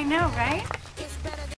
I know, right?